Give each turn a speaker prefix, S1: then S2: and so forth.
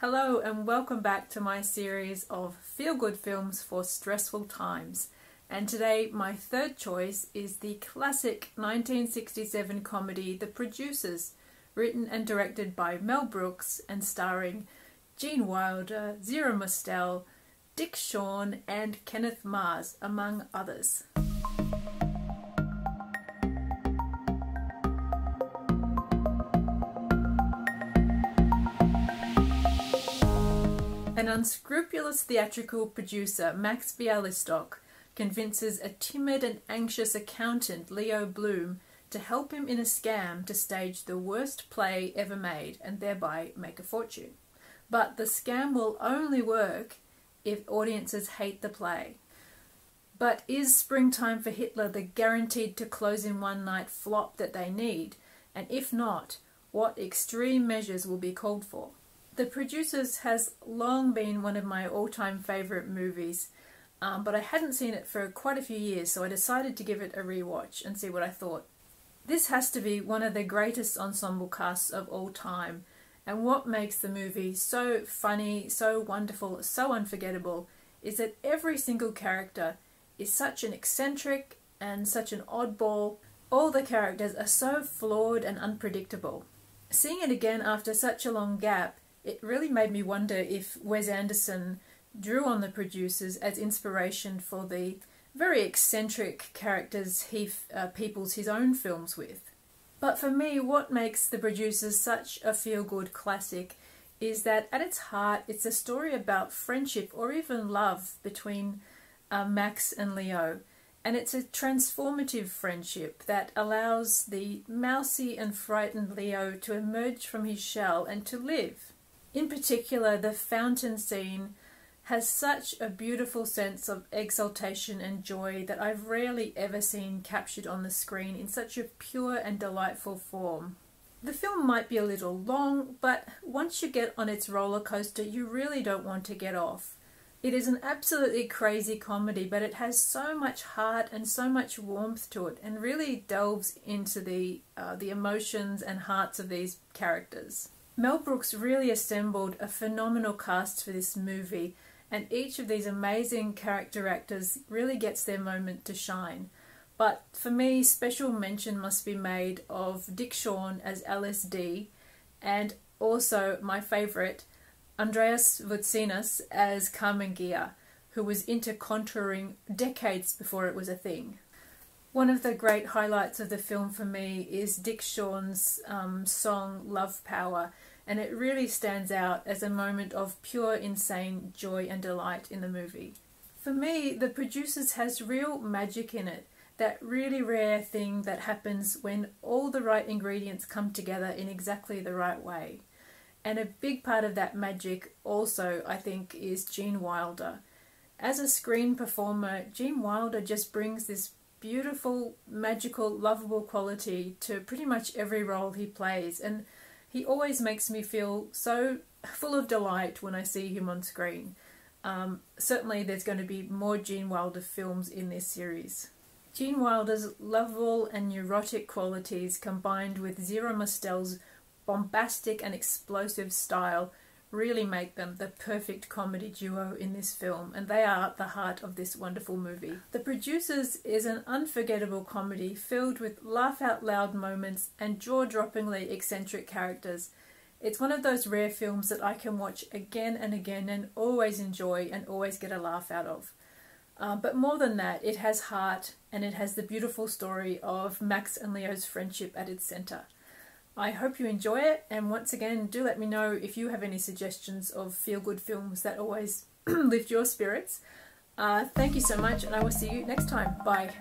S1: Hello and welcome back to my series of feel good films for stressful times. And today, my third choice is the classic 1967 comedy The Producers, written and directed by Mel Brooks and starring Gene Wilder, Zero Mostel, Dick Shawn, and Kenneth Mars, among others. An unscrupulous theatrical producer, Max Bialystock, convinces a timid and anxious accountant, Leo Bloom, to help him in a scam to stage the worst play ever made and thereby make a fortune. But the scam will only work if audiences hate the play. But is Springtime for Hitler the guaranteed to close in one night flop that they need? And if not, what extreme measures will be called for? The Producers has long been one of my all-time favourite movies, um, but I hadn't seen it for quite a few years, so I decided to give it a rewatch and see what I thought. This has to be one of the greatest ensemble casts of all time, and what makes the movie so funny, so wonderful, so unforgettable is that every single character is such an eccentric and such an oddball. All the characters are so flawed and unpredictable. Seeing it again after such a long gap, it really made me wonder if Wes Anderson drew on the producers as inspiration for the very eccentric characters he uh, peoples his own films with. But for me, what makes the producers such a feel good classic is that at its heart, it's a story about friendship or even love between uh, Max and Leo. And it's a transformative friendship that allows the mousy and frightened Leo to emerge from his shell and to live. In particular, the fountain scene has such a beautiful sense of exaltation and joy that I've rarely ever seen captured on the screen in such a pure and delightful form. The film might be a little long, but once you get on its roller coaster, you really don't want to get off. It is an absolutely crazy comedy, but it has so much heart and so much warmth to it, and really delves into the uh, the emotions and hearts of these characters. Mel Brooks really assembled a phenomenal cast for this movie, and each of these amazing character actors really gets their moment to shine. But for me, special mention must be made of Dick Shawn as LSD, and also my favourite, Andreas Voutsinas as Carmen Ghia, who was into contouring decades before it was a thing. One of the great highlights of the film for me is Dick Shawn's um, song Love Power, and it really stands out as a moment of pure, insane joy and delight in the movie. For me, The Producers has real magic in it, that really rare thing that happens when all the right ingredients come together in exactly the right way. And a big part of that magic also, I think, is Gene Wilder. As a screen performer, Gene Wilder just brings this beautiful, magical, lovable quality to pretty much every role he plays. And he always makes me feel so full of delight when I see him on screen. Um, certainly, there's going to be more Gene Wilder films in this series. Gene Wilder's lovable and neurotic qualities combined with Zero Mostel's bombastic and explosive style really make them the perfect comedy duo in this film, and they are the heart of this wonderful movie. The Producers is an unforgettable comedy filled with laugh out loud moments and jaw droppingly eccentric characters. It's one of those rare films that I can watch again and again and always enjoy and always get a laugh out of. Uh, but more than that, it has heart and it has the beautiful story of Max and Leo's friendship at its centre. I hope you enjoy it, and once again, do let me know if you have any suggestions of feel good films that always lift your spirits. Uh, thank you so much, and I will see you next time. Bye.